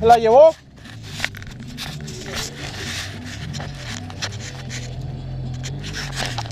La llevó?